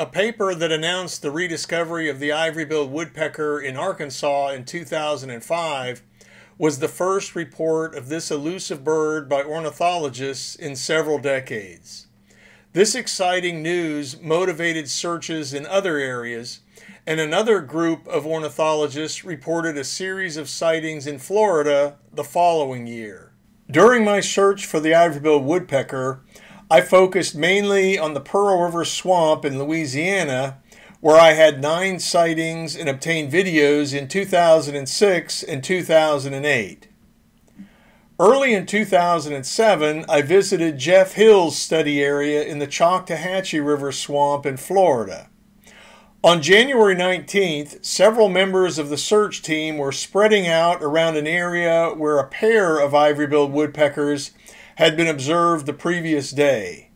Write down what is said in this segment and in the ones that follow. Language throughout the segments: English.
A paper that announced the rediscovery of the ivory-billed woodpecker in Arkansas in 2005 was the first report of this elusive bird by ornithologists in several decades. This exciting news motivated searches in other areas, and another group of ornithologists reported a series of sightings in Florida the following year. During my search for the ivory-billed woodpecker, I focused mainly on the Pearl River Swamp in Louisiana, where I had nine sightings and obtained videos in 2006 and 2008. Early in 2007, I visited Geoff Hill's study area in the Choctawhatchee River Swamp in Florida. On January 19th, several members of the search team were spreading out around an area where a pair of ivory-billed woodpeckers had been observed the previous day.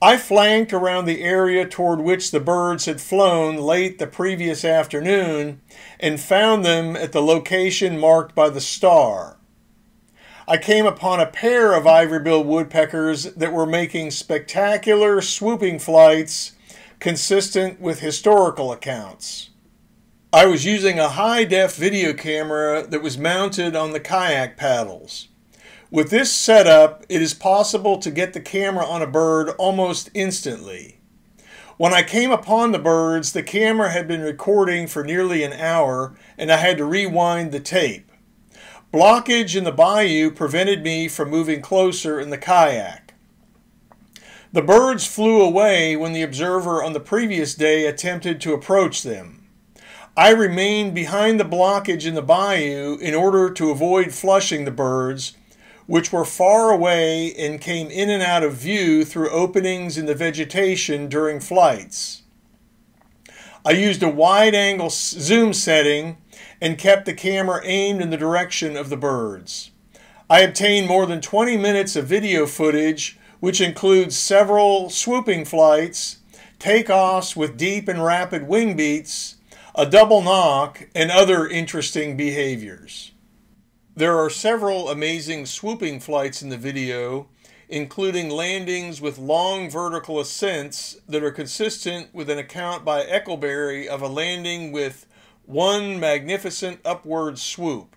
I flanked around the area toward which the birds had flown late the previous afternoon and found them at the location marked by the star. I came upon a pair of ivory-billed woodpeckers that were making spectacular swooping flights consistent with historical accounts. I was using a high-def video camera that was mounted on the kayak paddles. With this setup, it is possible to get the camera on a bird almost instantly. When I came upon the birds, the camera had been recording for nearly an hour and I had to rewind the tape. Blockage in the bayou prevented me from moving closer in the kayak. The birds flew away when the observer on the previous day attempted to approach them. I remained behind the blockage in the bayou in order to avoid flushing the birds which were far away and came in and out of view through openings in the vegetation during flights. I used a wide angle zoom setting and kept the camera aimed in the direction of the birds. I obtained more than 20 minutes of video footage, which includes several swooping flights, takeoffs with deep and rapid wing beats, a double knock, and other interesting behaviors. There are several amazing swooping flights in the video, including landings with long vertical ascents that are consistent with an account by Eckelberry of a landing with one magnificent upward swoop.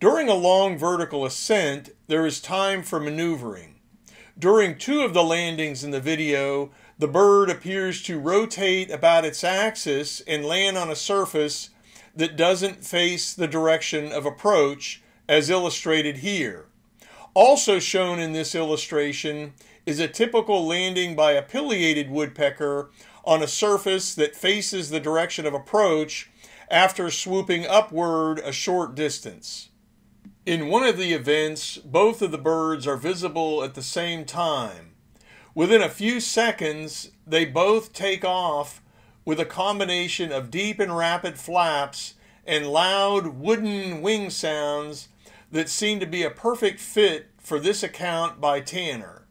During a long vertical ascent, there is time for maneuvering. During two of the landings in the video, the bird appears to rotate about its axis and land on a surface that doesn't face the direction of approach, as illustrated here. Also shown in this illustration is a typical landing by a pileated woodpecker on a surface that faces the direction of approach after swooping upward a short distance. In one of the events, both of the birds are visible at the same time. Within a few seconds, they both take off with a combination of deep and rapid flaps and loud wooden wing sounds that seemed to be a perfect fit for this account by Tanner.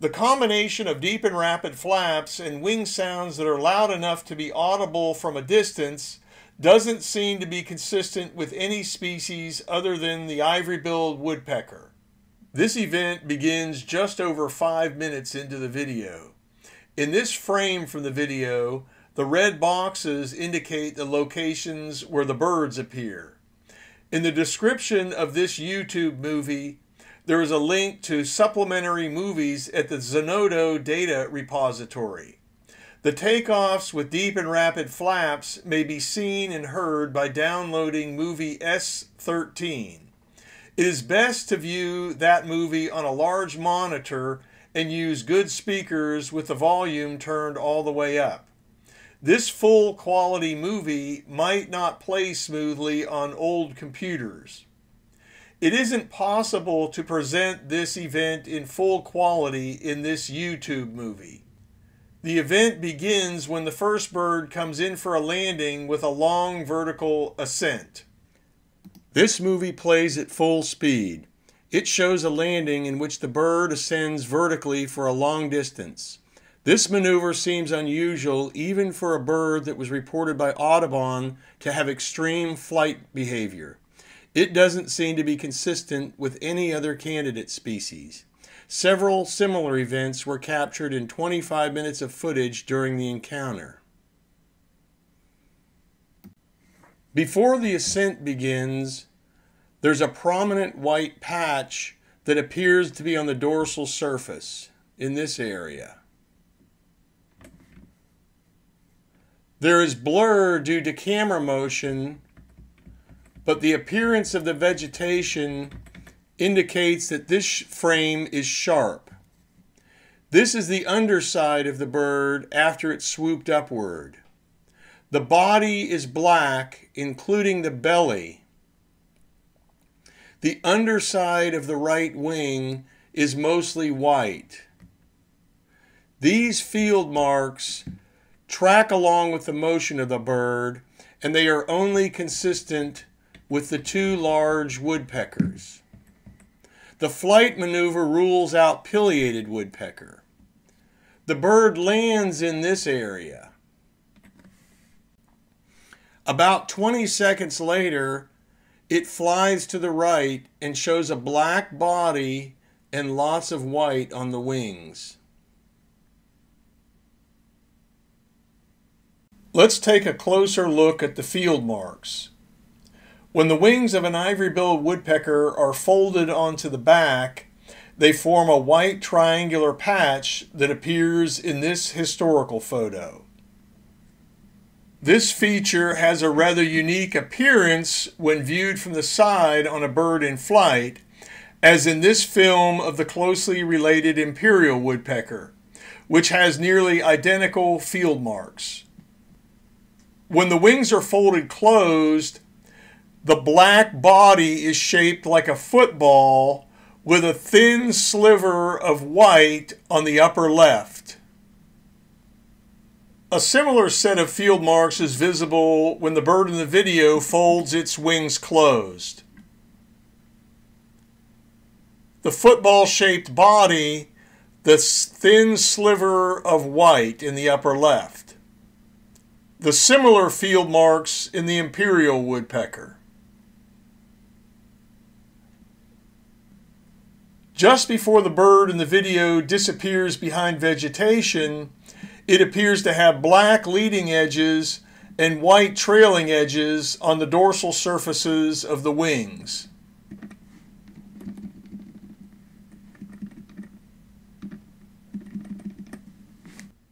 The combination of deep and rapid flaps and wing sounds that are loud enough to be audible from a distance doesn't seem to be consistent with any species other than the ivory-billed woodpecker. This event begins just over five minutes into the video. In this frame from the video, the red boxes indicate the locations where the birds appear. In the description of this YouTube movie, there is a link to supplementary movies at the Zenodo data repository. The takeoffs with deep and rapid flaps may be seen and heard by downloading movie S13. It is best to view that movie on a large monitor and use good speakers with the volume turned all the way up. This full quality movie might not play smoothly on old computers. It isn't possible to present this event in full quality in this YouTube movie. The event begins when the first bird comes in for a landing with a long vertical ascent. This movie plays at full speed. It shows a landing in which the bird ascends vertically for a long distance. This maneuver seems unusual even for a bird that was reported by Audubon to have extreme flight behavior. It doesn't seem to be consistent with any other candidate species. Several similar events were captured in 25 minutes of footage during the encounter. Before the ascent begins, there's a prominent white patch that appears to be on the dorsal surface in this area. There is blur due to camera motion, but the appearance of the vegetation indicates that this frame is sharp. This is the underside of the bird after it swooped upward. The body is black, including the belly. The underside of the right wing is mostly white. These field marks track along with the motion of the bird, and they are only consistent with the two large woodpeckers. The flight maneuver rules out pileated woodpecker. The bird lands in this area. About 20 seconds later, it flies to the right and shows a black body and lots of white on the wings. Let's take a closer look at the field marks. When the wings of an ivory-billed woodpecker are folded onto the back, they form a white triangular patch that appears in this historical photo. This feature has a rather unique appearance when viewed from the side on a bird in flight, as in this film of the closely related imperial woodpecker, which has nearly identical field marks. When the wings are folded closed, the black body is shaped like a football with a thin sliver of white on the upper left. A similar set of field marks is visible when the bird in the video folds its wings closed. The football-shaped body, the thin sliver of white in the upper left. The similar field marks in the imperial woodpecker. Just before the bird in the video disappears behind vegetation, it appears to have black leading edges and white trailing edges on the dorsal surfaces of the wings.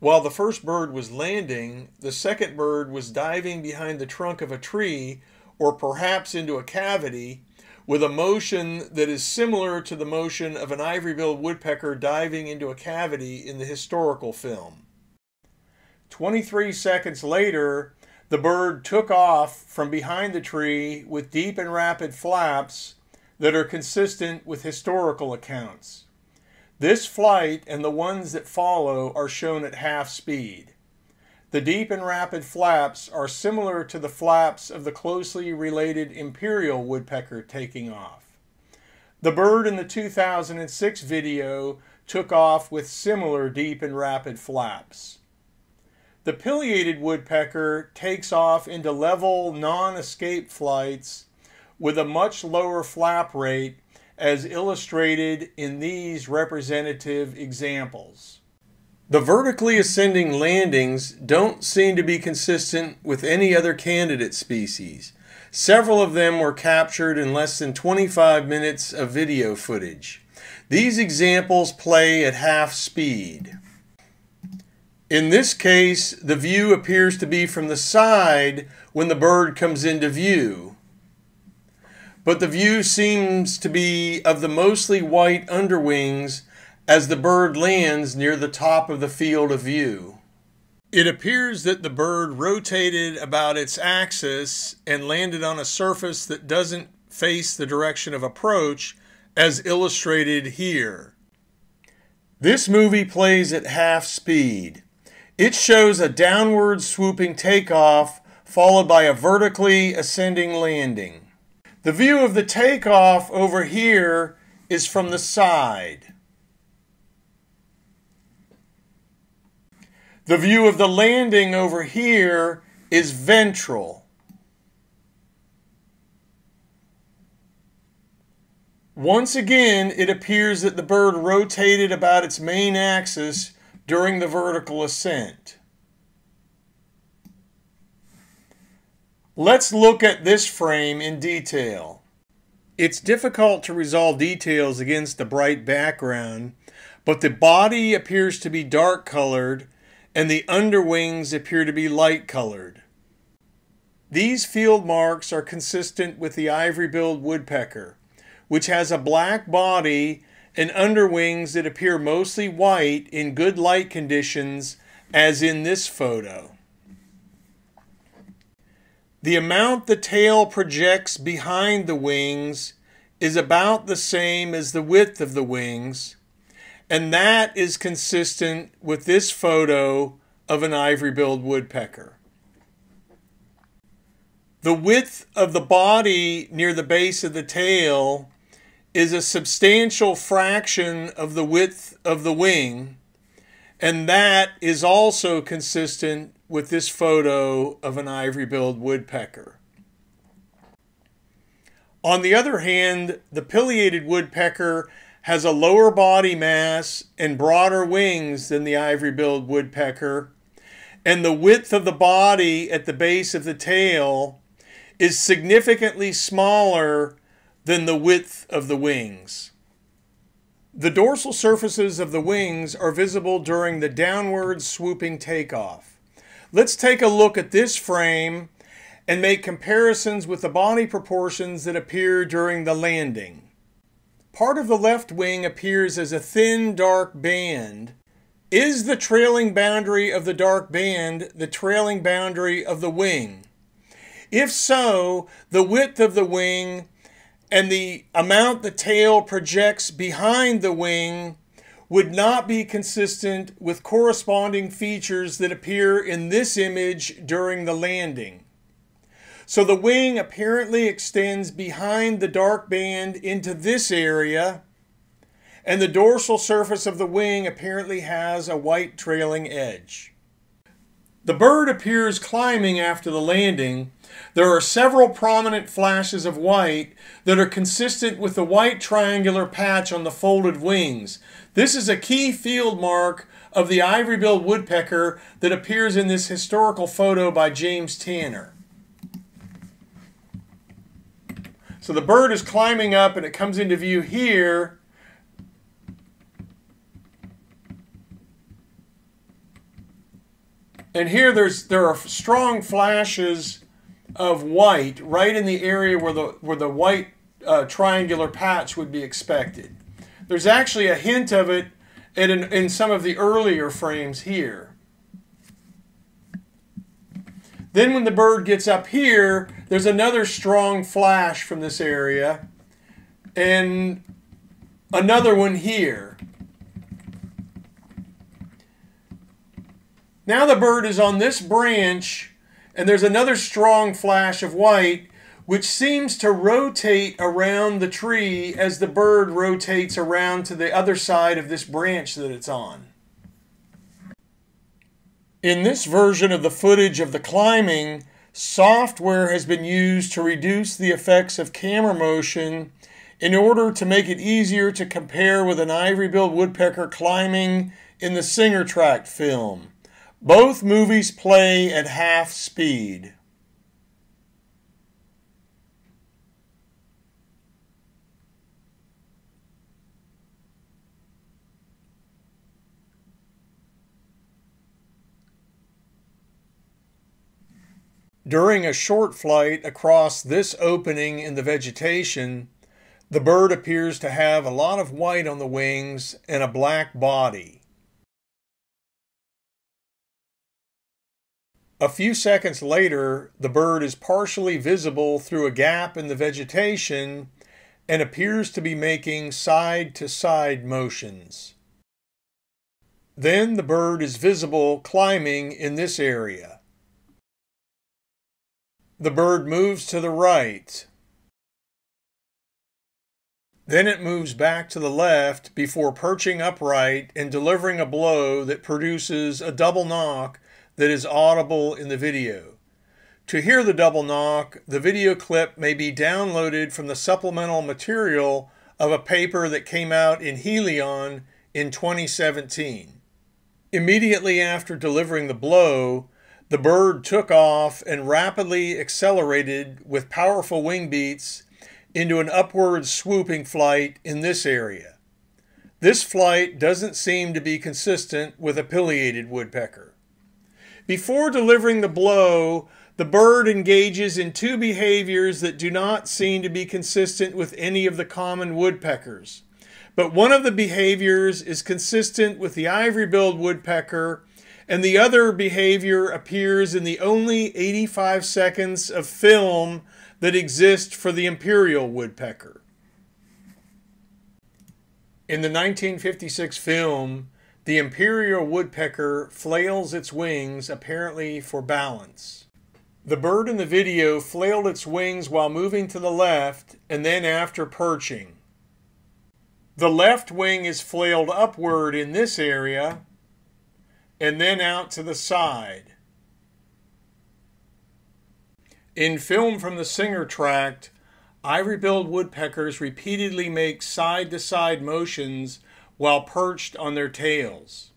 While the first bird was landing, the second bird was diving behind the trunk of a tree or perhaps into a cavity with a motion that is similar to the motion of an ivory-billed woodpecker diving into a cavity in the historical film. 23 seconds later, the bird took off from behind the tree with deep and rapid flaps that are consistent with historical accounts. This flight and the ones that follow are shown at half speed. The deep and rapid flaps are similar to the flaps of the closely related imperial woodpecker taking off. The bird in the 2006 video took off with similar deep and rapid flaps. The pileated woodpecker takes off into level non-escape flights with a much lower flap rate as illustrated in these representative examples. The vertically ascending landings don't seem to be consistent with any other candidate species. Several of them were captured in less than 25 minutes of video footage. These examples play at half speed. In this case, the view appears to be from the side when the bird comes into view. But the view seems to be of the mostly white underwings as the bird lands near the top of the field of view. It appears that the bird rotated about its axis and landed on a surface that doesn't face the direction of approach, as illustrated here. This movie plays at half speed. It shows a downward swooping takeoff followed by a vertically ascending landing. The view of the takeoff over here is from the side. The view of the landing over here is ventral. Once again, it appears that the bird rotated about its main axis during the vertical ascent. Let's look at this frame in detail. It's difficult to resolve details against the bright background, but the body appears to be dark colored and the underwings appear to be light colored. These field marks are consistent with the ivory-billed woodpecker which has a black body and underwings that appear mostly white in good light conditions, as in this photo. The amount the tail projects behind the wings is about the same as the width of the wings, and that is consistent with this photo of an ivory-billed woodpecker. The width of the body near the base of the tail is a substantial fraction of the width of the wing, and that is also consistent with this photo of an ivory-billed woodpecker. On the other hand, the pileated woodpecker has a lower body mass and broader wings than the ivory-billed woodpecker, and the width of the body at the base of the tail is significantly smaller than the width of the wings. The dorsal surfaces of the wings are visible during the downward swooping takeoff. Let's take a look at this frame and make comparisons with the body proportions that appear during the landing. Part of the left wing appears as a thin dark band. Is the trailing boundary of the dark band the trailing boundary of the wing? If so, the width of the wing and the amount the tail projects behind the wing would not be consistent with corresponding features that appear in this image during the landing. So the wing apparently extends behind the dark band into this area, and the dorsal surface of the wing apparently has a white trailing edge. The bird appears climbing after the landing, there are several prominent flashes of white that are consistent with the white triangular patch on the folded wings. This is a key field mark of the ivory-billed woodpecker that appears in this historical photo by James Tanner. So the bird is climbing up and it comes into view here. And here there's there are strong flashes of white right in the area where the where the white uh, triangular patch would be expected. There's actually a hint of it in, in some of the earlier frames here. Then when the bird gets up here, there's another strong flash from this area and another one here. Now the bird is on this branch and there's another strong flash of white, which seems to rotate around the tree as the bird rotates around to the other side of this branch that it's on. In this version of the footage of the climbing, software has been used to reduce the effects of camera motion in order to make it easier to compare with an ivory-billed woodpecker climbing in the Singer Tract film. Both movies play at half speed. During a short flight across this opening in the vegetation, the bird appears to have a lot of white on the wings and a black body. A few seconds later, the bird is partially visible through a gap in the vegetation and appears to be making side to side motions. Then the bird is visible climbing in this area. The bird moves to the right. Then it moves back to the left before perching upright and delivering a blow that produces a double knock that is audible in the video. To hear the double knock, the video clip may be downloaded from the supplemental material of a paper that came out in Heliyon in 2017. Immediately after delivering the blow, the bird took off and rapidly accelerated with powerful wing beats into an upward swooping flight in this area. This flight doesn't seem to be consistent with a pileated woodpecker. Before delivering the blow, the bird engages in two behaviors that do not seem to be consistent with any of the common woodpeckers. But one of the behaviors is consistent with the ivory-billed woodpecker, and the other behavior appears in the only 85 seconds of film that exist for the imperial woodpecker. In the 1956 film, the imperial woodpecker flails its wings apparently for balance. The bird in the video flailed its wings while moving to the left and then after perching. The left wing is flailed upward in this area and then out to the side. In film from the Singer tract, ivory-billed woodpeckers repeatedly make side-to-side -side motions while perched on their tails.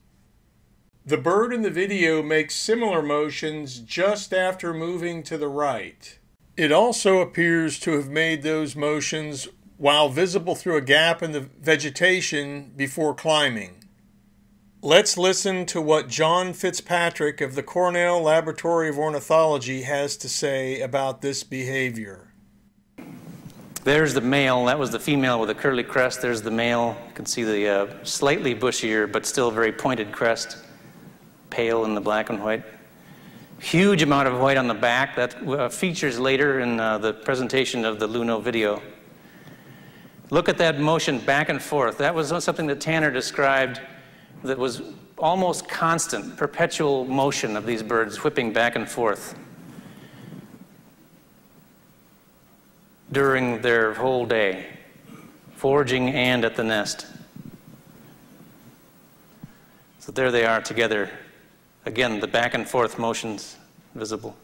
The bird in the video makes similar motions just after moving to the right. It also appears to have made those motions while visible through a gap in the vegetation before climbing. Let's listen to what John Fitzpatrick of the Cornell Laboratory of Ornithology has to say about this behavior. There's the male, that was the female with a curly crest. There's the male. You can see the uh, slightly bushier but still very pointed crest pale in the black and white. Huge amount of white on the back. That uh, features later in uh, the presentation of the Luneau video. Look at that motion back and forth. That was something that Tanner described that was almost constant, perpetual motion of these birds whipping back and forth during their whole day, foraging and at the nest. So there they are together Again, the back and forth motions visible.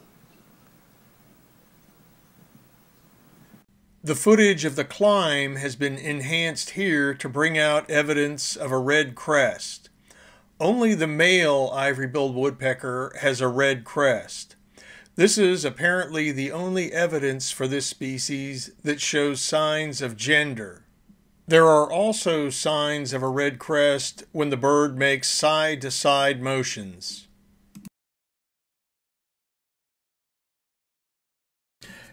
The footage of the climb has been enhanced here to bring out evidence of a red crest. Only the male ivory-billed woodpecker has a red crest. This is apparently the only evidence for this species that shows signs of gender. There are also signs of a red crest when the bird makes side-to-side -side motions.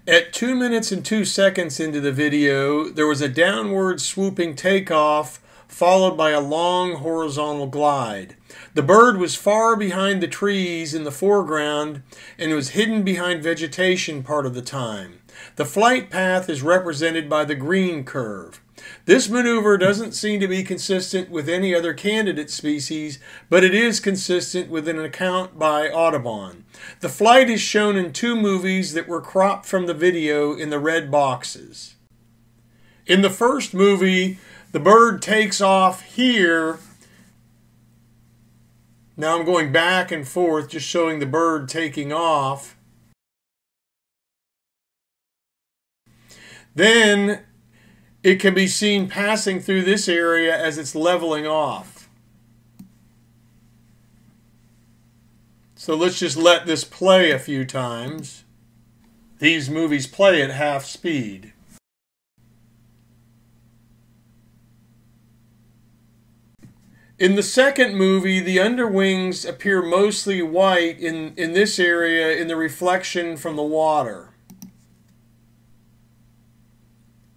At 2 minutes and 2 seconds into the video, there was a downward swooping takeoff followed by a long horizontal glide. The bird was far behind the trees in the foreground and was hidden behind vegetation part of the time. The flight path is represented by the green curve. This maneuver doesn't seem to be consistent with any other candidate species, but it is consistent with an account by Audubon. The flight is shown in two movies that were cropped from the video in the red boxes. In the first movie, the bird takes off here. Now I'm going back and forth, just showing the bird taking off. Then it can be seen passing through this area as it's leveling off. So let's just let this play a few times. These movies play at half speed. In the second movie, the underwings appear mostly white in, in this area in the reflection from the water.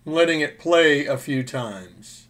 letting it play a few times.